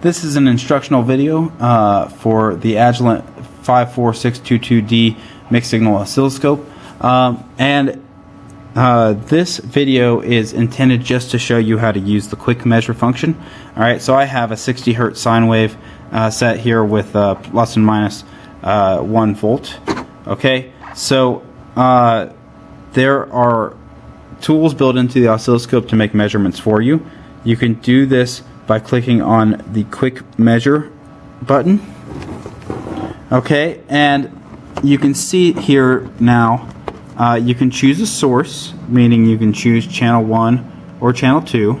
This is an instructional video uh, for the Agilent 54622D mixed signal oscilloscope. Um, and uh, this video is intended just to show you how to use the quick measure function. Alright, so I have a 60 hertz sine wave uh, set here with uh, plus and minus, uh, 1 volt. Okay, so uh, there are tools built into the oscilloscope to make measurements for you. You can do this by clicking on the quick measure button. Okay, and you can see here now uh, you can choose a source, meaning you can choose channel 1 or channel 2,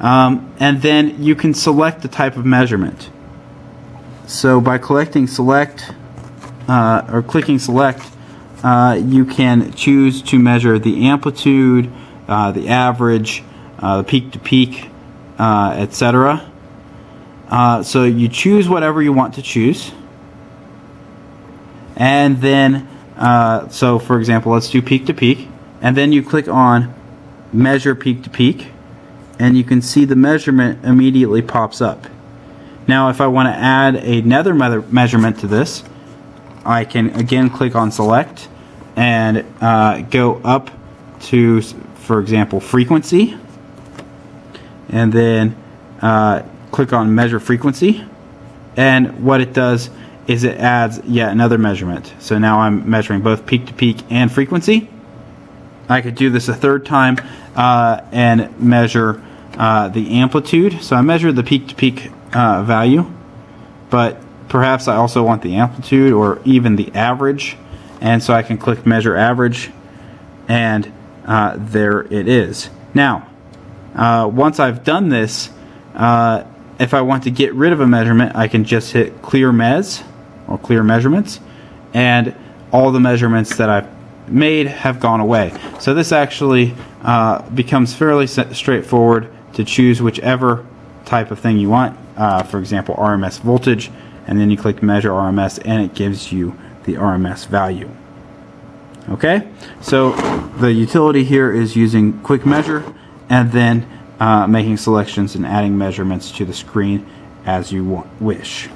um, and then you can select the type of measurement. So by collecting select uh, or clicking select, uh, you can choose to measure the amplitude, uh, the average, uh, the peak to peak, uh, etc. Uh, so you choose whatever you want to choose. And then, uh, so for example, let's do peak to peak. And then you click on measure peak to peak. And you can see the measurement immediately pops up. Now if I want to add another measurement to this, I can again click on select and uh, go up to, for example, frequency and then uh, click on measure frequency. And what it does is it adds yet another measurement. So now I'm measuring both peak to peak and frequency. I could do this a third time uh, and measure uh, the amplitude. So I measure the peak to peak uh, value. But perhaps I also want the amplitude or even the average. And so I can click measure average and uh, there it is. Now uh, once I've done this, uh, if I want to get rid of a measurement, I can just hit clear mez or clear measurements, and all the measurements that I've made have gone away. So this actually uh, becomes fairly straightforward to choose whichever type of thing you want. Uh, for example, RMS voltage, and then you click measure RMS, and it gives you the RMS value. Okay, so the utility here is using quick measure and then uh, making selections and adding measurements to the screen as you want, wish.